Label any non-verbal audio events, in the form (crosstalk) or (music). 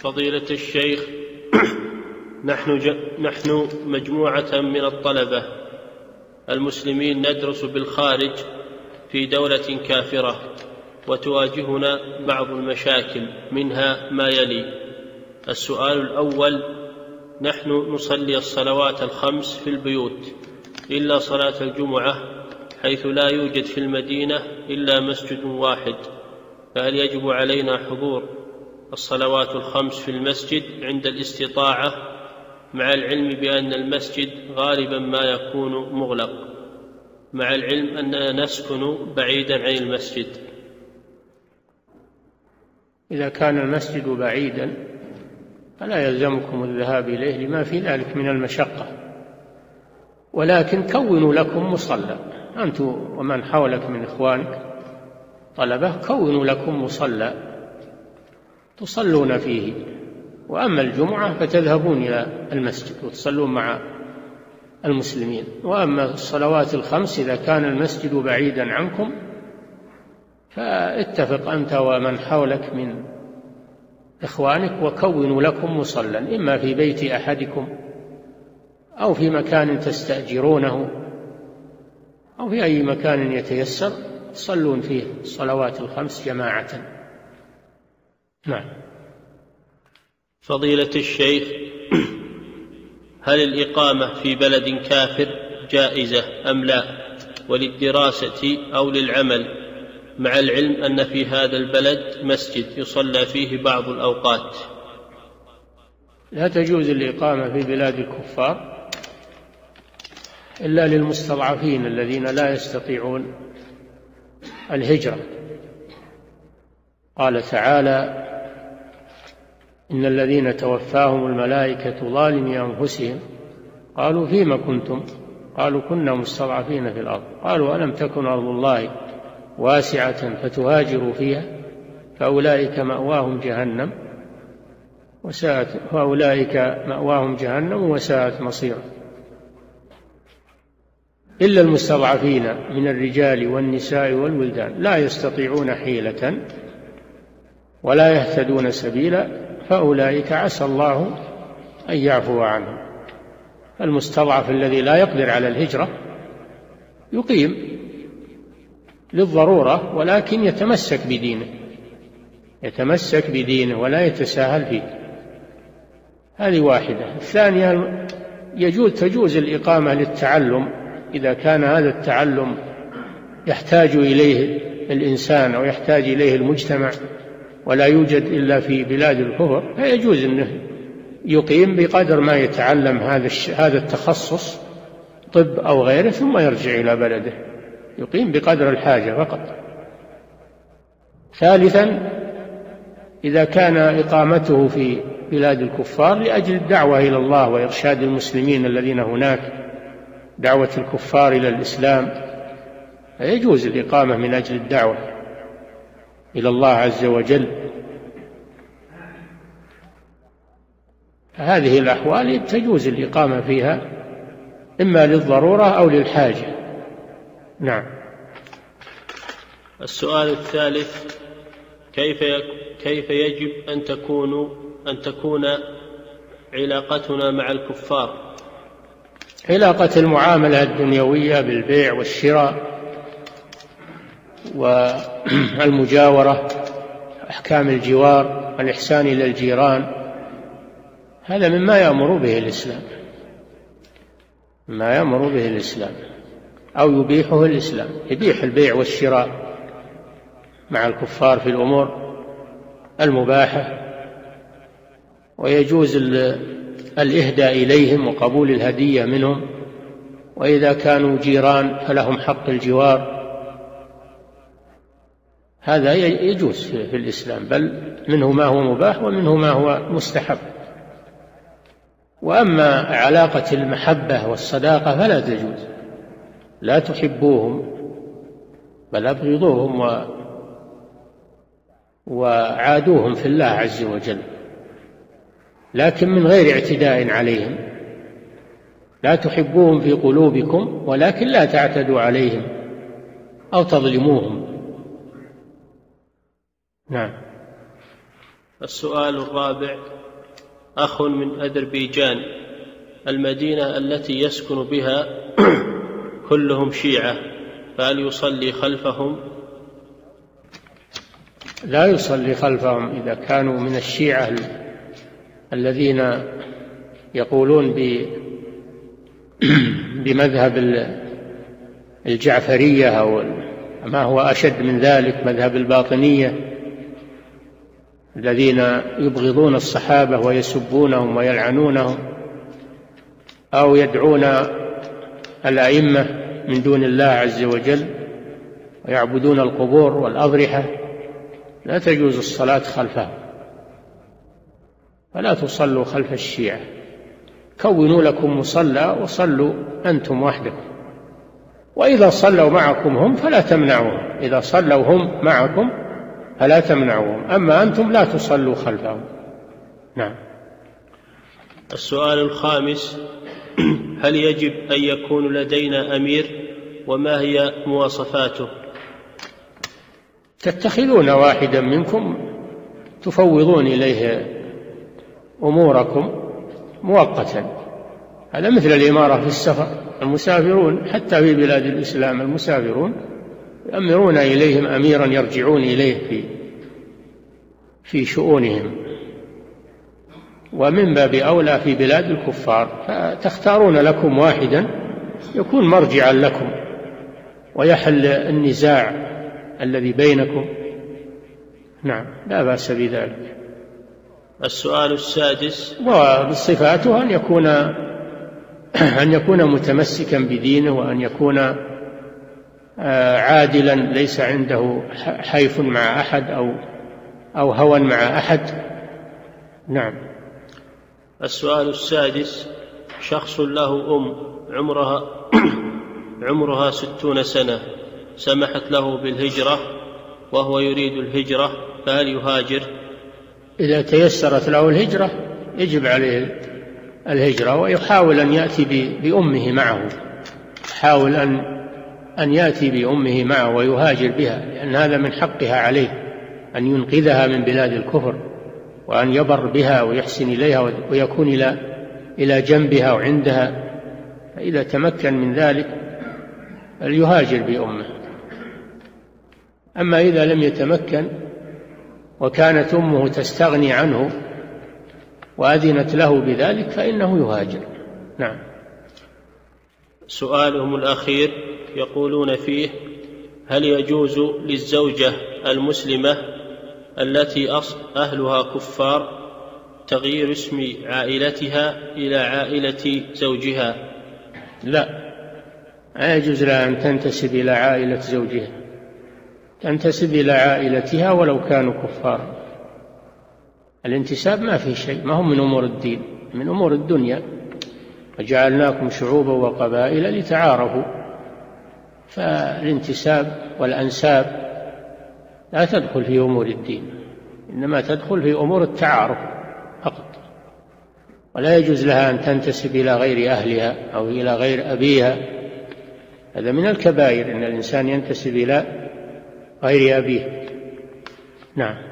فضيلة الشيخ نحن ج... نحن مجموعة من الطلبة المسلمين ندرس بالخارج في دولة كافرة وتواجهنا بعض المشاكل منها ما يلي. السؤال الأول نحن نصلي الصلوات الخمس في البيوت إلا صلاة الجمعة حيث لا يوجد في المدينة إلا مسجد واحد فهل يجب علينا حضور؟ الصلوات الخمس في المسجد عند الاستطاعة مع العلم بأن المسجد غالبا ما يكون مغلق مع العلم أننا نسكن بعيدا عن المسجد. إذا كان المسجد بعيدا فلا يلزمكم الذهاب إليه لما في ذلك من المشقة. ولكن كونوا لكم مصلى. أنتم ومن حولك من إخوانك طلبة كونوا لكم مصلى. تصلون فيه. وأما الجمعة فتذهبون إلى المسجد وتصلون مع المسلمين. وأما الصلوات الخمس إذا كان المسجد بعيدا عنكم فاتفق أنت ومن حولك من إخوانك وكونوا لكم مصلى إما في بيت أحدكم أو في مكان تستأجرونه أو في أي مكان يتيسر تصلون فيه الصلوات الخمس جماعة. نعم. فضيلة الشيخ هل الإقامة في بلد كافر جائزة أم لا؟ وللدراسة أو للعمل؟ مع العلم أن في هذا البلد مسجد يصلى فيه بعض الأوقات. لا تجوز الإقامة في بلاد الكفار إلا للمستضعفين الذين لا يستطيعون الهجرة. قال تعالى إن الذين توفاهم الملائكة ظالمي أنفسهم. قالوا فيم كنتم؟ قالوا كنا مستضعفين في الأرض. قالوا ألم تكن أرض الله واسعة فتهاجروا فيها؟ فأولئك مأواهم جهنم وساءت فأولئك مأواهم جهنم وساءت مصيرا إلا المستضعفين من الرجال والنساء والولدان لا يستطيعون حيلة ولا يهتدون سبيلا فأولئك عسى الله أن يعفو عنهم. المستضعف الذي لا يقدر على الهجرة يقيم للضرورة ولكن يتمسك بدينه يتمسك بدينه ولا يتساهل فيه. هذه واحدة. الثانية يجوز تجوز الإقامة للتعلم. إذا كان هذا التعلم يحتاج إليه الإنسان أو يحتاج إليه المجتمع ولا يوجد إلا في بلاد الكفر فيجوز أنه يقيم بقدر ما يتعلم هذا هذا التخصص طب أو غيره ثم يرجع إلى بلده. يقيم بقدر الحاجة فقط. ثالثا إذا كان إقامته في بلاد الكفار لأجل الدعوة إلى الله وإرشاد المسلمين الذين هناك دعوة الكفار إلى الإسلام فيجوز الإقامة من أجل الدعوة. إلى الله عز وجل. هذه الأحوال تجوز الإقامة فيها إما للضرورة أو للحاجة. نعم. السؤال الثالث كيف كيف يجب أن تكون أن تكون علاقتنا مع الكفار؟ علاقة المعاملة الدنيوية بالبيع والشراء والمجاورة أحكام الجوار الإحسان إلى الجيران. هذا مما يأمر به الإسلام. ما يأمر به الإسلام. أو يبيحه الإسلام. يبيح البيع والشراء مع الكفار في الأمور المباحة. ويجوز الإهداء إليهم وقبول الهدية منهم. وإذا كانوا جيران فلهم حق الجوار. هذا يجوز في الإسلام بل منه ما هو مباح ومنه ما هو مستحب. وأما علاقة المحبة والصداقة فلا تجوز. لا تحبوهم بل أبغضوهم و وعادوهم في الله عز وجل. لكن من غير اعتداء عليهم. لا تحبوهم في قلوبكم ولكن لا تعتدوا عليهم أو تظلموهم. نعم. السؤال الرابع أخ من أذربيجان المدينة التي يسكن بها (clears throat) كلهم شيعة فهل يصلي خلفهم؟ لا يصلي خلفهم إذا كانوا من الشيعة الذين يقولون (clears throat) بمذهب الجعفرية أو ما هو أشد من ذلك مذهب الباطنية. الذين يبغضون الصحابة ويسبونهم ويلعنونهم أو يدعون الأئمة من دون الله عز وجل ويعبدون القبور والأضرحة لا تجوز الصلاة خلفهم. فلا تصلوا خلف الشيعة. كونوا لكم مصلى وصلوا أنتم وحدكم. وإذا صلوا معكم هم فلا تمنعوهم. إذا صلوا هم معكم فلا تمنعوهم. أما أنتم لا تصلوا خلفهم. نعم. السؤال الخامس هل يجب أن يكون لدينا أمير؟ وما هي مواصفاته؟ تتخذون واحدا منكم تفوضون إليه أموركم مؤقتا. هذا مثل الإمارة في السفر المسافرون حتى في بلاد الإسلام المسافرون يأمرون إليهم أميرا يرجعون إليه في في شؤونهم. ومن باب أولى في بلاد الكفار فتختارون لكم واحدا يكون مرجعا لكم ويحل النزاع الذي بينكم. نعم لا بأس بذلك. السؤال السادس. وصفاته أن يكون أن يكون متمسكا بدينه وأن يكون عادلا ليس عنده حيف مع أحد أو أو هوى مع أحد. نعم. السؤال السادس شخص له أم عمرها (clears throat) عمرها ستون سنة سمحت له بالهجرة وهو يريد الهجرة فهل يهاجر؟ إذا تيسرت له الهجرة يجب عليه الهجرة ويحاول أن يأتي بأمه معه. يحاول أن أن يأتي بأمه معه ويهاجر بها لأن هذا من حقها عليه أن ينقذها من بلاد الكفر وأن يبر بها ويحسن إليها ويكون إلى إلى جنبها وعندها. فإذا تمكن من ذلك فليهاجر بأمه. أما إذا لم يتمكن وكانت أمه تستغني عنه وأذنت له بذلك فإنه يهاجر. نعم. سؤالهم الأخير. يقولون فيه هل يجوز للزوجة المسلمة التي أهلها كفار تغيير اسم عائلتها إلى عائلة زوجها؟ لا. لا يجوز لها أن تنتسب إلى عائلة زوجها. تنتسب إلى عائلتها ولو كانوا كفارا الانتساب ما فيه شيء ما هو من أمور الدين. من أمور الدنيا. وجعلناكم شعوبا وقبائل لتعارفوا. فالانتساب والأنساب لا تدخل في أمور الدين إنما تدخل في أمور التعارف فقط. ولا يجوز لها أن تنتسب إلى غير أهلها أو إلى غير أبيها. هذا من الكبائر أن الإنسان ينتسب إلى غير أبيه. نعم.